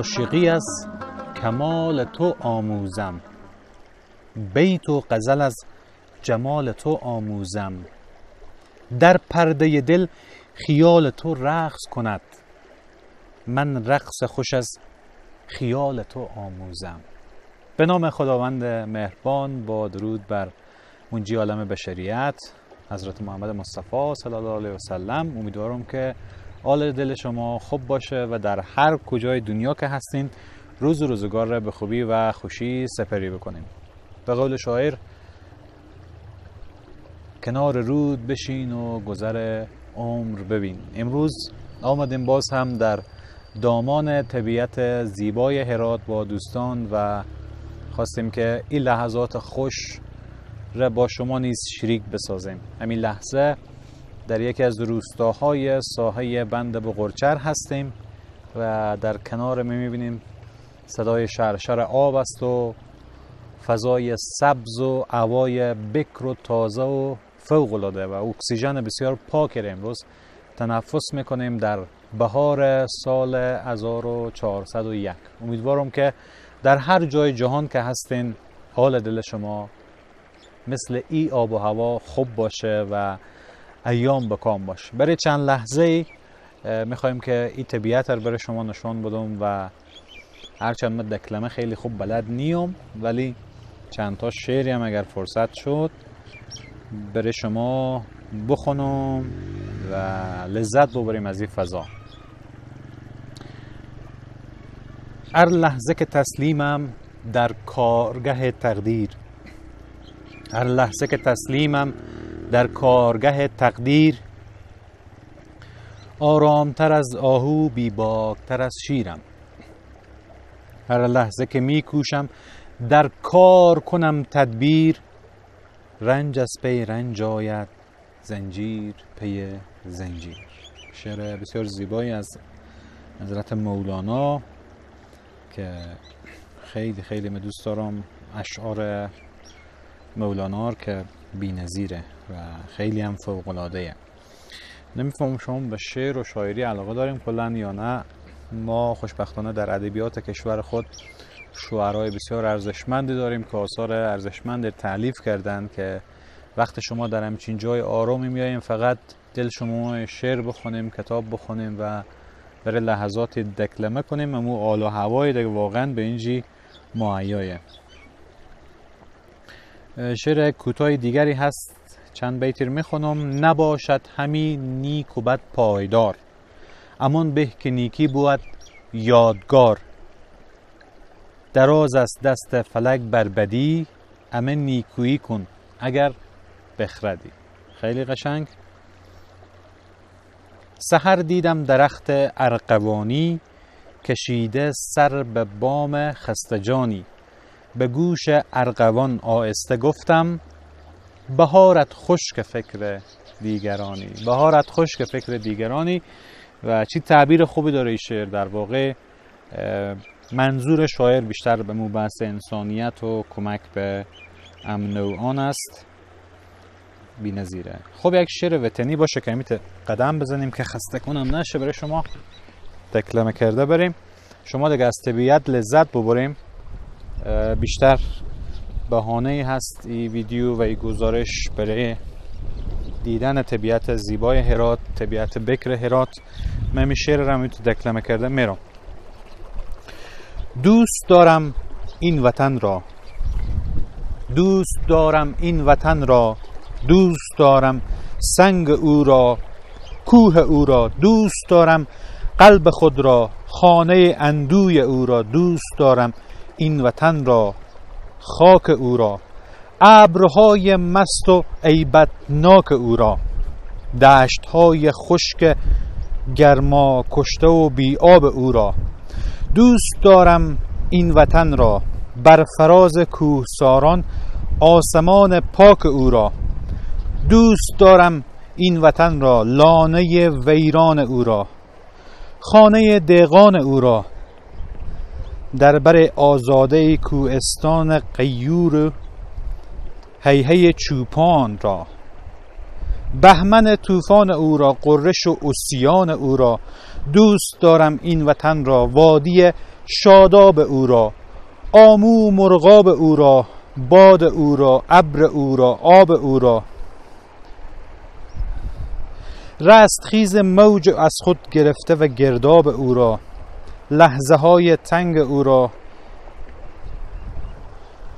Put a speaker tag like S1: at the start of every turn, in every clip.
S1: عاشقی از کمال تو آموزم. بیت و غزل از جمال تو آموزم. در پرده دل خیال تو رقص کند. من رقص خوش از خیال تو آموزم. به نام خداوند مهربان با درود بر منجی عالم بشریت حضرت محمد مصطفی صلی الله علیه و سلم. امیدوارم که حال دل شما خوب باشه و در هر کجای دنیا که هستین روز و روزگار را به خوبی و خوشی سپری بکنیم به قول شاعر کنار رود بشین و گذر عمر ببین. امروز آمدیم باز هم در دامان طبیعت زیبای هرات با دوستان و خواستیم که این لحظات خوش را با شما نیز شریک بسازیم. همین لحظه در یکی از روستاهای ساحه بند بغرچر هستیم و در کنار می می‌بینیم صدای شرشر آب است و فضای سبز و هوای بکر و تازه و فوق العاده و اکسیژن بسیار پاک امروز. تنفس می‌کنیم در بهار سال 1401 امیدوارم که در هر جای جهان که هستین حال دل شما مثل ای آب و هوا خوب باشه و ایام بکام باشه برای چند لحظه می‌خوایم که این طبیعت رو برای شما نشان بدم و هرچند من دکلمه خیلی خوب بلد نیم ولی چند تا شعری هم اگر فرصت شد برای شما بخونم و لذت ببریم از این فضا. هر لحظه که تسلیمم در کارگه تقدیر. هر لحظه که تسلیمم در کارگه تقدیر آرامتر از آهو بیباکتر از شیرم. هر لحظه که میکوشم در کار کنم تدبیر رنج از پی رنج آید زنجیر پی زنجیر. شعر بسیار زیبایی از حضرت مولانا که خیلی خیلی من دوست دارم. اشعار مولانا که بی‌نظیره و خیلی هم فوق العاده نمی‌فهمم شما به شعر و شاعری علاقه داریم کلا یا نه. ما خوشبختانه در ادبیات کشور خود شعرهای بسیار ارزشمندی داریم که آثار ارزشمند تعلیف کردن که وقت شما در همچین جای آرامی میاییم فقط دل شما شعر بخونیم کتاب بخونیم و برای لحظات دکلمه کنیم امو آل و هوای دیگه واقعا به اینجی معیایه شعر کوتاه دیگری هست. چند بیتیر می‌خونم. نباشد همی نیک و بد پایدار. امان به که نیکی بود یادگار. دراز است دست فلک بر بدی امه نیکویی کن اگر بخردی. خیلی قشنگ. سحر دیدم درخت ارقوانی کشیده سر به بام خستجانی به گوش ارقوان آهسته گفتم بهارت خشک فکر دیگرانی. بهارت خشک فکر دیگرانی و چی تعبیر خوبی داره این شعر در واقع منظور شاعر بیشتر به بحث انسانیت و کمک به امن و آن است. بی نظیره. خب یک شعر وطنی باشه که میته قدم بزنیم که خسته کنم نشه برای شما. تکلمه کرده بریم. شما دیگه از طبیعت لذت ببریم. بیشتر بهانه هست این ویدیو و این گزارش برای دیدن طبیعت زیبای هرات طبیعت بکر هرات. من می شعر رو تو دکلمه کرده. میرم. دوست دارم این وطن را. دوست دارم این وطن را. دوست دارم سنگ او را کوه او را. دوست دارم قلب خود را خانه اندوی او را. دوست دارم این وطن را. خاک او را. ابرهای مست و عیبتناک او را. دشتهای خشک گرما کشته و آب او را. دوست دارم این وطن را. بر فراز کوهساران آسمان پاک او را. دوست دارم این وطن را. لانه ویران او را. خانه دهقان او را. در بر آزاده کوهستان قیور هیهی چوپان را. بهمن طوفان او را قرش و اسیان او را. دوست دارم این وطن را وادی شاداب او را. آمو مرغاب او را باد او را ابر او را آب او را. رستخیز موج از خود گرفته و گرداب او را. لحظه های تنگ او را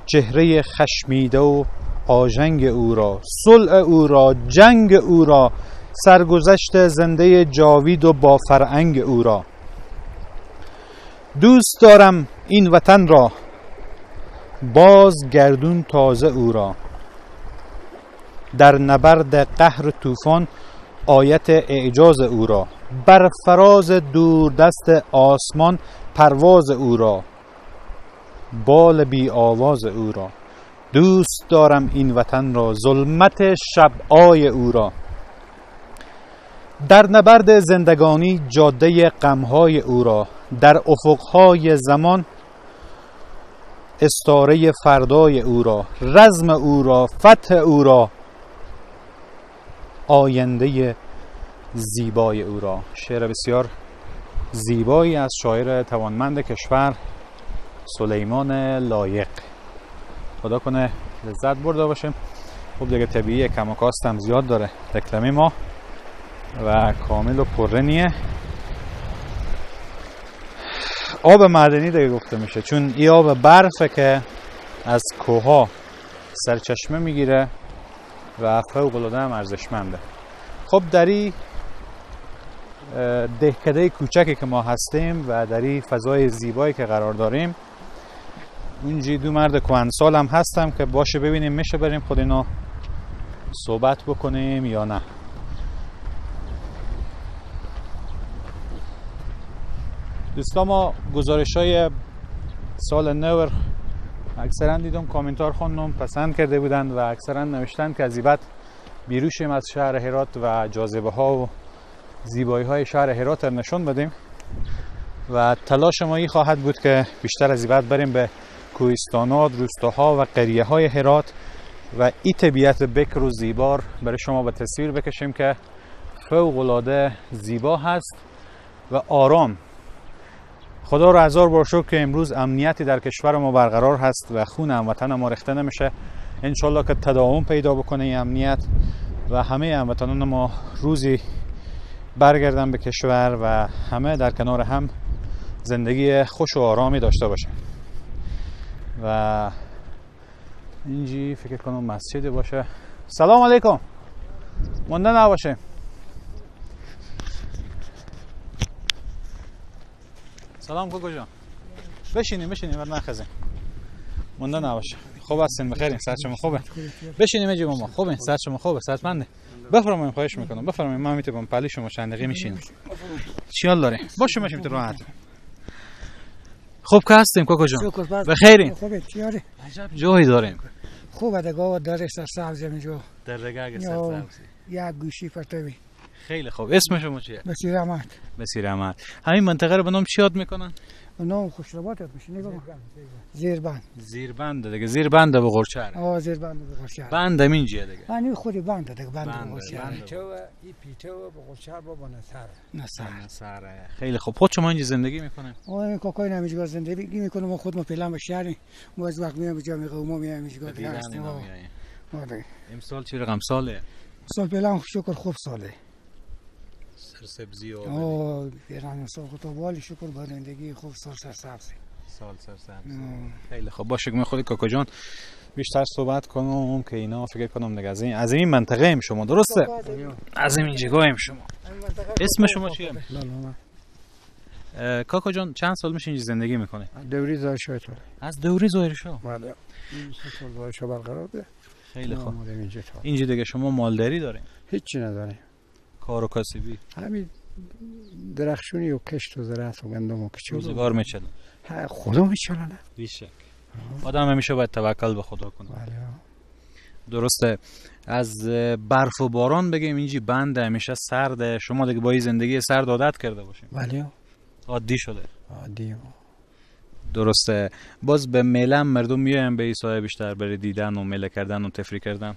S1: چهره خشمیده و آژنگ او را صلع او را جنگ او را سرگذشت زنده جاوید و با فرهنگ او را. دوست دارم این وطن را باز گردون تازه او را. در نبرد قهر طوفان آیت اعجاز او را. بر فراز دوردست آسمان پرواز او را. بال بی آواز او را. دوست دارم این وطن را. ظلمت شب آی او را. در نبرد زندگانی جاده غمهای او را. در افقهای زمان استاره فردای او را. رزم او را. فتح او را. آینده زیبای او را. شعر بسیار زیبایی از شاعر توانمند کشور سلیمان لایق. خدا کنه لذت برده باشیم. خب دیگه طبیعی کم و کاستم زیاد داره. تکلمی ما و کامل و پرنیه آب معدنی دیگه گفته میشه. چون این آب برفه که از کوها سرچشمه می‌گیره و فوق العاده هم ارزشمنده. خب در این دهکده کوچکی که ما هستیم و در این فضای زیبایی که قرار داریم. اونجی دو مرد سال هم هستم که باشه ببینیم میشه بریم خود اینا صحبت بکنیم یا نه. دوستا ما گزارش های سال نور اکثرا دیدم کامنتار خوندم پسند کرده بودند و اکثرا نوشتن که بعد بیروشیم از شهر هرات و جاذبه ها و زیبایی های شهر هرات نشون بدیم. و تلاش ما ای خواهد بود که بیشتر از بعد بریم به کوهستانات، روستاها و قریه های هرات و ای طبیعت بکر و زیبار برای شما به تصویر بکشیم که فوق العاده زیبا هست و آرام خدا رو هزار بار شکر که امروز امنیتی در کشور ما برقرار هست و خون هموطن ما ریخته نمیشه. انشالله که تداوم پیدا بکنه این امنیت و همه هموطنان ما روزی برگردن به کشور و همه در کنار هم زندگی خوش و آرامی داشته باشه و اینجی فکر کنم مسجد باشه. سلام علیکم. مونده نباشه. سلام کوکو جان بشینیم بشینیم بعد نخزیم. مونده نباشه. خوب هستین بخیرین. سر شما خوبه. بشینیم اجی ما خوبه سر شما خوبه. سرمنده بفرمایید خواهش می‌کنم. بفرمایید ما می‌تونم پلی شما چند دقیقه میشینیم چیال داره باشه میشیم تو راحت. خوب که هستیم کوکو جان بخیرین. جایی داریم.
S2: خوبه دگاه داره سر سبز جو
S1: در رگه سر سبز
S2: یک گوشی پرتوی
S1: خیلی خوب. اسم شما چیه
S2: بسیر احمد.
S1: بسیر احمد. همین منطقه رو به نام چی یاد می‌کنن؟
S2: نام خوشربات میشه نگاه زیربند
S1: زیربند. دیگه. زیربند به قرچه
S2: آه زیربند به قرچه
S1: بند همین جیه دیگه؟
S2: من خودی بند دیگه بند به
S1: قرچه
S2: پیتو ای پیتو به قرچه با با نصر.
S1: نصر. نصر خیلی خوب. خود شما اینجا زندگی می‌کنن
S2: آه این کوکای نمیجگاه زندگی می‌کنم ما خود ما به شهر ما از وقت میام جامعه قوم میام میجگاه دیگه هستیم.
S1: امسال چی رقم؟ ساله.
S2: سال پیلان شکر خوب ساله.
S1: سبزی و
S2: آه ایران سال خود والی شکر بارندگی خوب سال سرسبزی
S1: سال سرسبزی خیلی خوب. باشه که من خود کاکا جان بیشتر صحبت کنم که اینا فکر کنم دیگه از این از این منطقه ایم شما درسته؟ از این جگاه ایم شما. اسم شما چیه؟ کاکا جان چند سال میشه اینجا زندگی می‌کنه
S2: دوری زایر شو
S1: از دوری زایر شو
S2: بله. برقرار
S1: خیلی خوب. اینجا دیگه شما مالداری دارین؟
S2: هیچی نداره
S1: کار و کاسبی.
S2: همین درخشونی و کشت و زراعت و گندم و کچه
S1: روزگار میچلن.
S2: خدا میچلنه
S1: بیشک. آدم همیشه باید توکل به خدا کنه.
S2: بله.
S1: درسته. از برف و باران بگیم اینجی بند همیشه سرده شما دیگه با این زندگی سرد عادت کرده باشیم.
S2: بله.
S1: عادی شده.
S2: عادی.
S1: درسته. باز به میله مردم میایم به ایسای بیشتر بری دیدن و میله کردن و تفری کردن.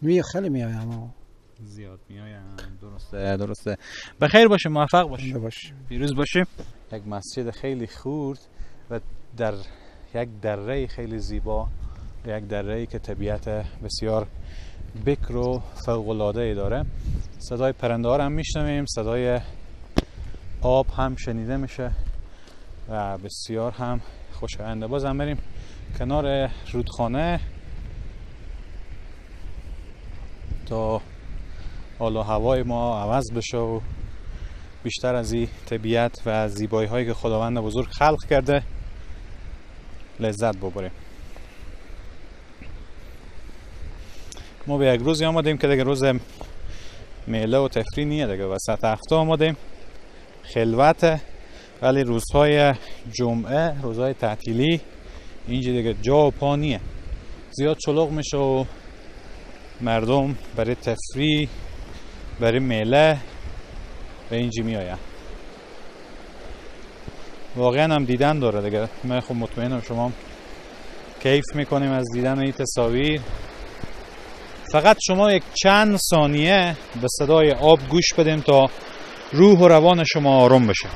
S2: می خیلی میایم
S1: زیاد میایم درسته درسته. بخیر باشه موفق باشه
S2: باش
S1: پیروز باشه یک مسجد خیلی خورد و در یک دره خیلی زیبا یک دره که طبیعت بسیار بکر و فوق ای داره. صدای پرنده ها هم میشنویم. صدای آب هم شنیده میشه و بسیار هم خوشاینده بازم بریم کنار رودخانه تا حالا هوای ما عوض بشه و بیشتر از این طبیعت و زیبایی هایی که خداوند بزرگ خلق کرده لذت ببریم. ما به یک روزی آمدیم که دیگه روز میله و تفریح نیه دیگه وسط هفته آمدیم خلوت ولی روزهای جمعه روزهای تعطیلی اینجا دیگه جا و پا نیه. زیاد چلوغ میشه و مردم برای تفریح برای میله به اینجا می آید واقعا هم دیدن داره دیگه. من خب مطمئنم شما کیف می‌کنیم از دیدن این تصاویر فقط شما یک چند ثانیه به صدای آب گوش بدیم تا روح و روان شما آروم بشه.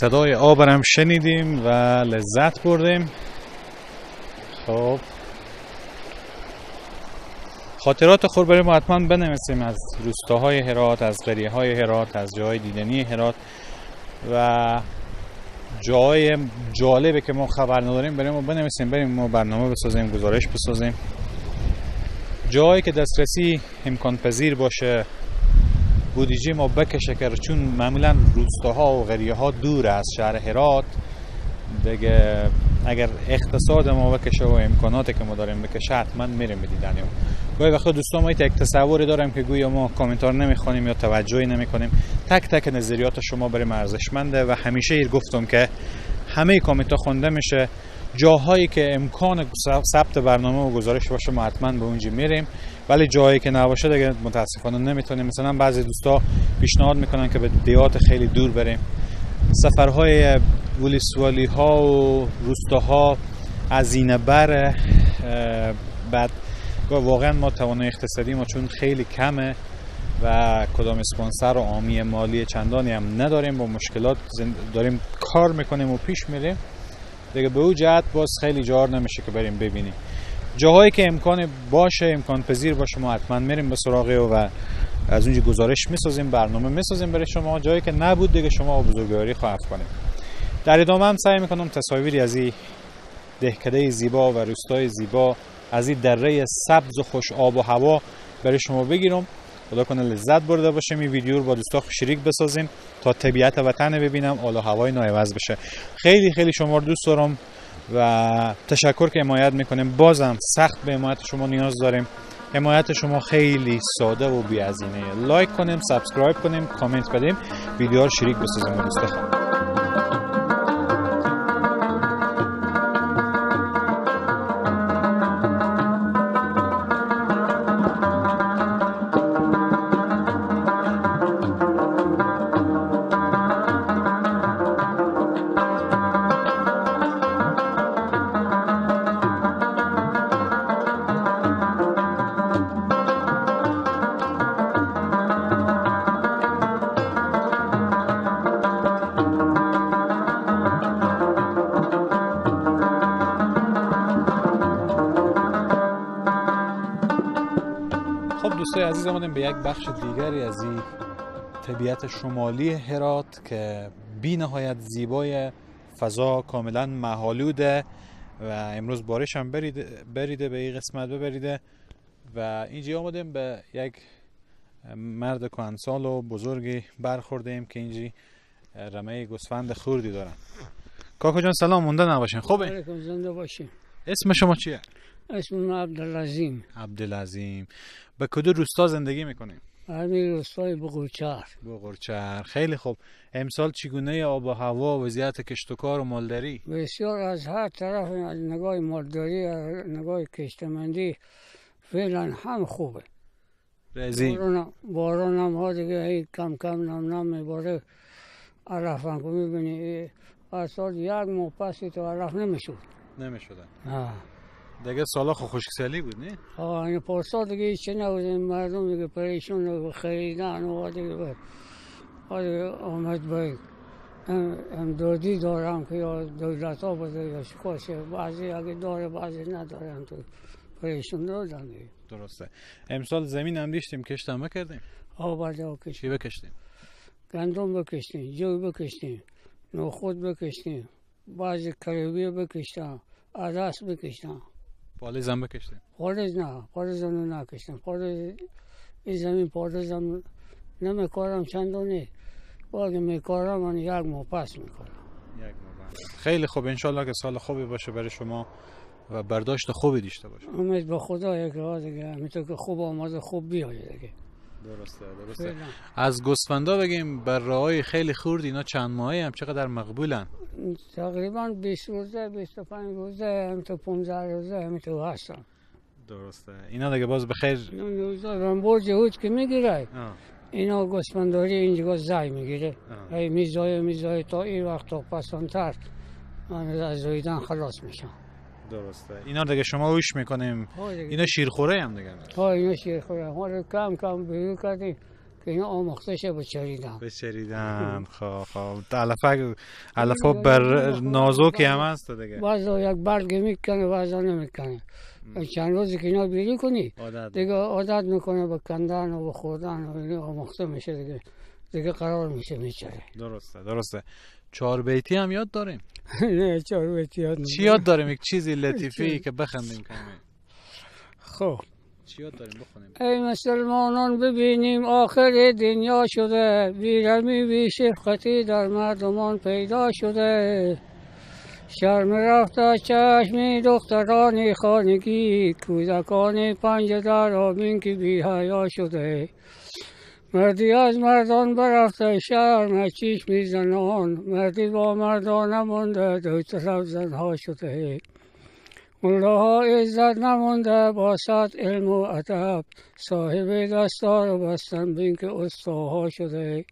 S1: صدای آب هم شنیدیم و لذت بردیم. خب. خاطرات خود برای ما حتما بنویسیم از روستاهای هرات از قریه های هرات از جای دیدنی هرات و جای جالبه که ما خبر نداریم برای ما بنویسیم. بریم ما برنامه بسازیم گزارش بسازیم. جایی که دسترسی امکان پذیر باشه بودیجه ما بکشه که چون معمولا روستاها و غریه ها دور از شهر هرات. دیگه اگر اقتصاد ما بکشه و امکاناتی که ما داریم بکشه حتما میریم بدیدن گاهی وقتا دوستان ما یک تصوری داریم که گویا ما کامنتار نمی‌خوانیم یا توجهی نمی‌کنیم. تک تک نظریات شما برای ارزشمنده و همیشه ایر گفتم که همه کامنت ها خونده میشه. جاهایی که امکان ثبت برنامه و گزارش باشه ما حتما به اونجا میریم. ولی جایی که نباشه دیگه متاسفانه نمی‌تونیم. مثلا بعضی دوستا پیشنهاد می‌کنن که به دیات خیلی دور بریم. سفرهای ولیسوالی ها و روستاها از بر بعد واقعا ما توانای اقتصادی ما چون خیلی کمه و کدام اسپانسر و آمی مالی چندانی هم نداریم با مشکلات داریم کار می‌کنیم و پیش میریم. دیگه به او جهت باز خیلی جار نمیشه که بریم ببینیم. جاهایی که امکان باشه امکان پذیر باشه ما حتما میریم به سراغ و از اونجا گزارش می‌سازیم برنامه می‌سازیم برای شما. جایی که نبود دیگه شما بزرگواری خواهد کنیم در ادامه هم سعی می‌کنم تصاویری از این دهکده زیبا و روستای زیبا از این دره سبز و خوش آب و هوا برای شما بگیرم. خدا کنه لذت برده باشیم. این ویدیو رو با دوستا شریک بسازیم تا طبیعت وطن ببینم آلا هوای نایوز بشه. خیلی خیلی شما رو دوست دارم. و تشکر که حمایت می‌کنیم. بازم سخت به حمایت شما نیاز داریم. حمایت شما خیلی ساده و بی‌هزینه like کنیم subscribe کنیم کامنت بدیم. ویدیو رو شریک بسازیم. دوست دوستای عزیز آمدیم به یک بخش دیگری از این طبیعت شمالی هرات که بی نهایت زیبای فضا کاملا محالوده و امروز بارش هم بریده, بریده به این قسمت ببریده و اینجا آمدیم به یک مرد کهنسال و بزرگی برخوردیم که اینجی رمه گوسفند خوردی دارن. کاکو جان سلام مونده نباشین. خوبه
S2: زنده باشین.
S1: اسم شما چیه؟
S2: اسم عبدالعظیم.
S1: عبدالعظیم. به کدو روستا زندگی می‌کنیم
S2: همین روستای بغوچر
S1: بغرچر خیلی خوب. امسال چگونه آب و هوا وضعیت کشت و کار و مالداری؟
S2: بسیار از هر طرف از نگاه مالداری از نگاه کشتمندی فعلا هم خوبه.
S1: رزی
S2: باران, باران هم ها دیگه هی کم کم نم نم میباره. علف هم که می‌بینی از سال یک ماه پسی تو علف نمی‌شود
S1: نمی‌شده
S2: آه.
S1: دیگه سالا خو خشکسالی بود نه؟
S2: آه این پارسال دیگه هیچی نبود مردم دیگه پریشون و خریدن و دیگه آمد به هم هم دادی دارم که یا دولت ها بده یا شکاشه بعضی اگه داره بعضی ندارن تو پریشون دادن دیگه.
S1: درسته. امسال زمین هم دیشتیم کشت هم کردیم
S2: آب ها کشید
S1: چی بکشتیم؟
S2: گندم بکشتیم جو بکشتیم نخود بکشتیم بعضی کریبی بکشتم عدس بکشتم
S1: پالیز هم بکشتیم
S2: پارز نه پارز رو نکشتم پارز این زمین پارزم نمیکارم چندانی و اگه میکارم من یک ماه پس میکارم
S1: یک ماه. خیلی خوب انشالله که سال خوبی باشه برای شما و برداشت خوبی داشته باشه
S2: امید به خدا یک راه دیگه همینطور که خوب آمده خوب بیاید دیگه
S1: درسته درسته. از گوسفندا بگیم برای خیلی خورد اینا چند ماهی هم چقدر مقبولن؟
S2: تقریبا 20 روزه 25 روزه همینطور 15 روزه همینطور هستم
S1: درسته. اینا دیگه باز بخیر.
S2: رنبور جهود که می‌گیره. اینا گوسفنداری اینجا زای می‌گیره. هی میزای میزای تا این وقت تا پسانتر. من از زایدن خلاص میشم.
S1: درسته. اینا دیگه شما وش می‌کنیم. اینا شیرخوره هم دیگه
S2: ها اینا شیر خوره ما رو کم کم بیرو کردیم که اینا آموخته شه به چریدن
S1: بچریدن. خب خب. علفه علفا بر نازکی هم هست دیگه.
S2: بعضا یک برگ می‌کنه بعضا نمی‌کنه. چند روزی که اینا بیرو کنی دیگه عادت می‌کنه به کندن و به خوردن و اینا آموخته میشه دیگه. دیگه قرار میشه میچره.
S1: درسته درسته. چهار بیتی هم یاد داریم؟
S2: نه چهار بیت یاد
S1: چی یاد داریم؟ یک چیزی لطیفی که بخندیم کمی.
S2: خب.
S1: چی یاد داریم؟ بخونیم.
S2: ای مسلمانان ببینیم آخر دنیا شده. بیرمی بی شفقتی در مردمان پیدا شده. شرم رفت از چشم دختران خانگی. کودکان پنج در آبین که بی حیا شده. مردی از مردان برفته شرم از چشم زنان. مردی با مردان نمانده دو طرف زنها شده. ملاها عزت نمانده با صد علم و ادب. صاحب دستار و بستن بین که استاها شده.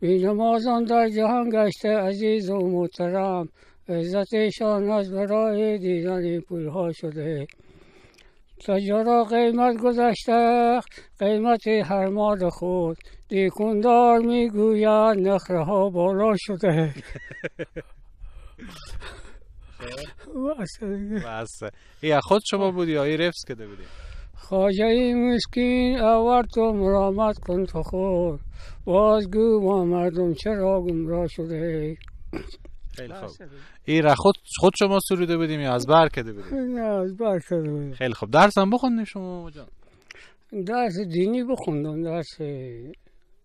S2: بی نمازان در جهان گشته عزیز و محترم. عزتشان از برای دیدن پولها شده. تجارا قیمت گذشته قیمت هر مال خود. دیکوندار می‌گوید نخره ها بالا شده. بس
S1: ای از خود شما بودی یا رفس کده بودی؟
S2: خواجه مسکین آورد تو مرامت کن تو خود. بازگو ما مردم چرا گمراه شده؟
S1: خیلی خوب. ای را خود خود شما سروده بودیم یا از بر کده بودیم
S2: نه از بر شده بود.
S1: خیلی خوب. درس هم بخوندیم شما جان؟
S2: درس دینی بخوندم درس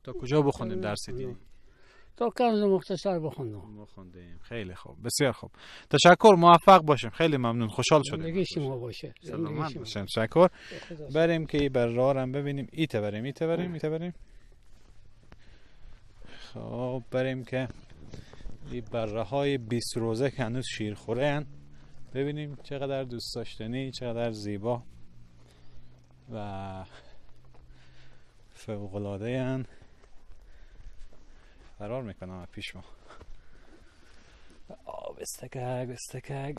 S1: تا کجا بخوندیم درس دینی؟
S2: تا کنز مختصر بخوندم.
S1: بخوندیم. خیلی خوب. بسیار خوب. تشکر موفق باشیم. خیلی ممنون. خوشحال شدیم.
S2: زندگی شما باشه.
S1: سلامت
S2: شما
S1: باشین تشکر. بریم که بر راه هم ببینیم. ایته بریم ایته بریم ایته بریم. خب بریم که این بره های 20 روزه که هنوز شیرخوره هن. ببینیم چقدر دوست داشتنی چقدر زیبا و فوقلاده هن. فرار می‌کنم پیش ما. آه بستکک بستکک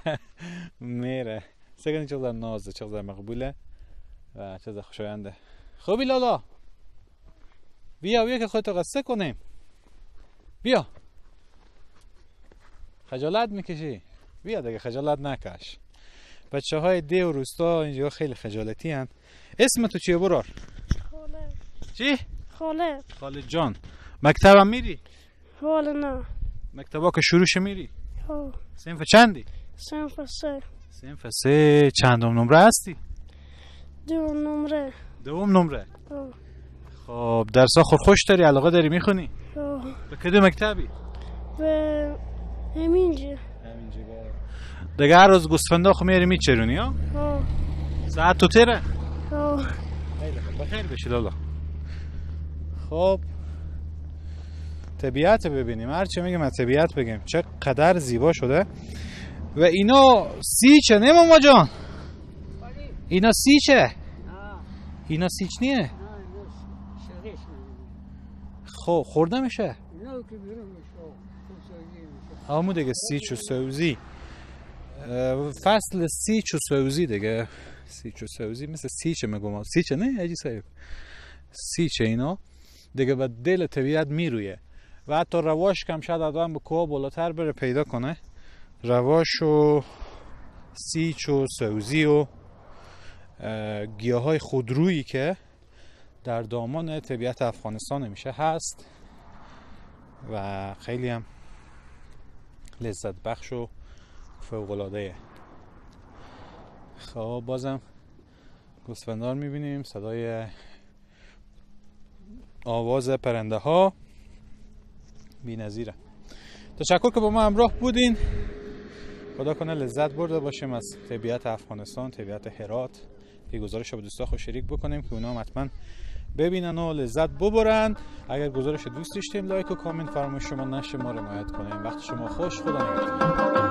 S1: میره. سگن چقدر نازه چقدر مقبوله و چقدر خوشاینده. خوبی لالا؟ بیا بیا که خودتو قصه کنیم. بیا. خجالت می‌کشی؟ بیا دیگه خجالت نکش. بچه های دی و روستا اینجا خیلی خجالتی هن. اسم تو چیه برار؟
S3: خالد.
S1: چی؟
S3: خالد.
S1: خالد جان. مکتبم میری؟
S3: حالا نه.
S1: مکتبا که شروعش میری؟
S3: ها.
S1: صنف چندی؟
S3: صنف سه.
S1: صنف سه. چندم نمره هستی؟
S3: دو نمره.
S1: دوم نمره.
S3: ها.
S1: خب درسا خود خوش داری علاقه داری می‌خونی؟
S3: ها.
S1: به کدوم مکتبی؟
S3: به همینجا
S1: همینجا دیگه هر روز گوسفندا خو میری میچرونی ها؟
S3: ها
S1: ساعت تو تیره؟
S3: ها
S1: بخیر بشید الله خب. طبیعت ببینیم. هر چه میگم از طبیعت بگیم. چقدر زیبا شده. و اینا سیچه نه ماما جان؟ اینا سیچه اینا سیچ نیه؟ خب خورده میشه
S2: نه که بیرون میشه خودسازی میشه
S1: همون دیگه سیچ و سوزی. فصل سیچ و سوزی دیگه. سیچ و سوزی مثل سیچه میگم؟ سیچه نه اجی سایب سیچه اینا. دیگه به دل طبیعت میرویه. و حتی رواش کم شاید آدم به کوه بالاتر بره پیدا کنه. رواش و سیچ و سوزی و گیاه های خودرویی که در دامان طبیعت افغانستان میشه هست. و خیلی هم لذت بخش و فوق العاده خب بازم گوسفندار می‌بینیم صدای آواز پرنده ها بی نظیره تشکر که با ما همراه بودین. خدا کنه لذت برده باشیم از طبیعت افغانستان طبیعت هرات. یه گزارش با دوستا خود شریک بکنیم که اونا هم حتما ببینن و لذت ببرن. اگر گزارش دوست داشتیم لایک و کامنت فراموش شما نشه ما رو حمایت کنیم. وقت شما خوش. خدا نگهدار.